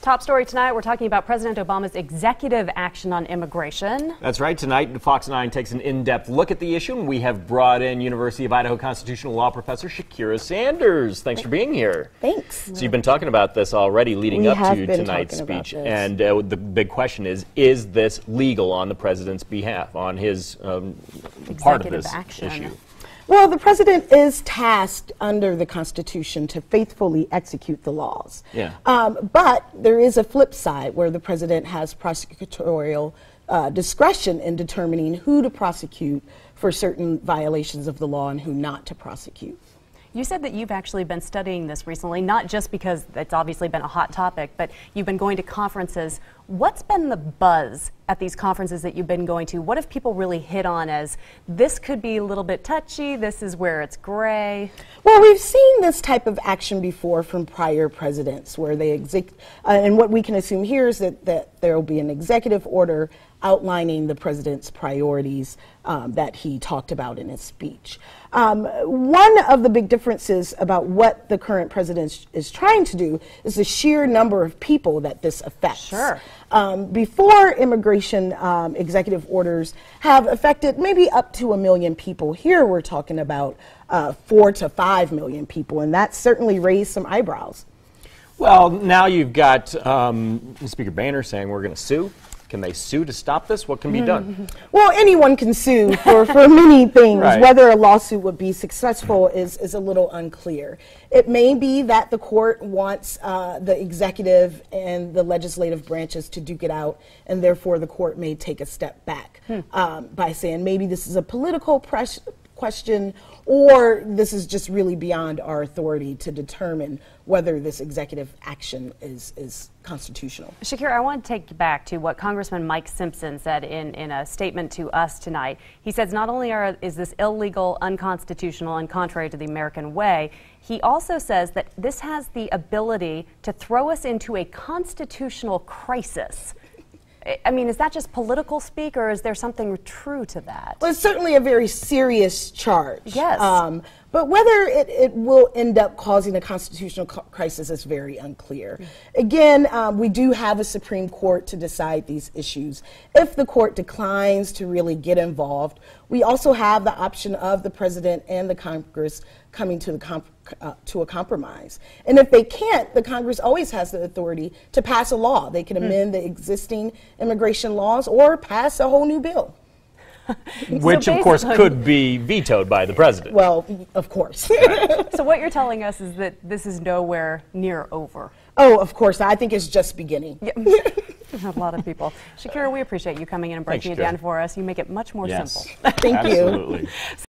Top story tonight, we're talking about President Obama's executive action on immigration. That's right. Tonight, Fox 9 takes an in-depth look at the issue, and we have brought in University of Idaho constitutional law professor Shaakirrah Sanders. Thanks for being here. Thanks. So you've been talking about this already leading We up have to been tonight's talking about speech. this. And uh, the big question is, is this legal on the president's behalf, on his um, part of Executive this action. issue? Well, the president is tasked under the Constitution to faithfully execute the laws. Yeah. Um, but there is a flip side where the president has prosecutorial uh, discretion in determining who to prosecute for certain violations of the law and who not to prosecute. You said that you've actually been studying this recently, not just because it's obviously been a hot topic, but you've been going to conferences. What's been the buzz at these conferences that you've been going to? What have people really hit on as this could be a little bit touchy, this is where it's gray? Well, we've seen this type of action before from prior presidents, where they exec, uh, and what we can assume here is that, that there will be an executive order outlining the president's priorities um, that he talked about in his speech. Um, one of the big differences about what the current president is trying to do is the sheer number of people that this affects. Sure. Um, before immigration um, executive orders have affected maybe up to a million people. Here we're talking about uh, four to five million people, and that certainly raised some eyebrows. Well, now you've got um, Speaker Boehner saying we're going to sue. Can they sue to stop this? What can be done? Well, anyone can sue for, for many things. Right. Whether a lawsuit would be successful is, is a little unclear. It may be that the court wants uh, the executive and the legislative branches to duke it out, and therefore the court may take a step back um, by saying maybe this is a political press question or this is just really beyond our authority to determine whether this executive action is, is constitutional. Shaakirrah, I want to take you back to what Congressman Mike Simpson said in, in a statement to us tonight. He says not only are, is this illegal, unconstitutional, and contrary to the American way, he also says that this has the ability to throw us into a constitutional crisis. I- mean, is that just political speak, or is there something true to that? Well, it's certainly a very serious charge. Yes. Um, but whether it, it will end up causing a constitutional co- crisis is very unclear. Again, um, we do have a Supreme Court to decide these issues. If the court declines to really get involved, we also have the option of the president and the Congress coming to the comp- uh, to a compromise. And if they can't, the Congress always has the authority to pass a law. They can amend the existing immigration laws or pass a whole new bill. Which, of course, could be vetoed by the president. Well, of course. So, what you're telling us is that this is nowhere near over. oh, of course. I think it's just beginning. a lot of people. Shaakirrah, we appreciate you coming in and breaking Thanks, it down for us. You make it much more yes. simple. Thank you. Absolutely.